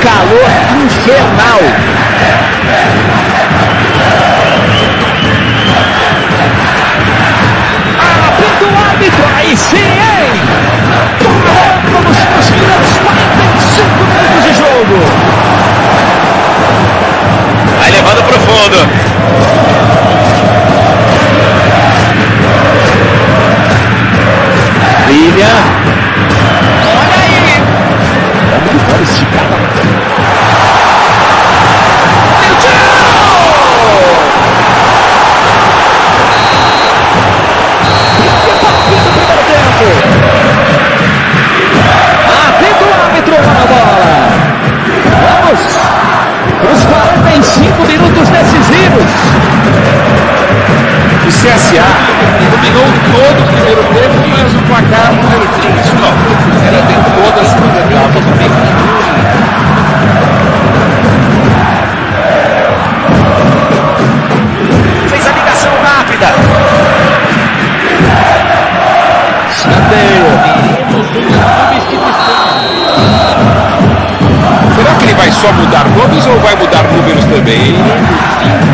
calor infernal. Apita o árbitro, aí sim, hein? Vamos nos primeiros 45 minutos de jogo. Vai levando pro fundo. Brilha. CSA dominou todo o primeiro tempo, mas o placar não permitiu isso não. Ela tem toda a segunda etapa também. Fez a ligação rápida. Escanteio. Será que ele vai só mudar nomes ou vai mudar números também? hein?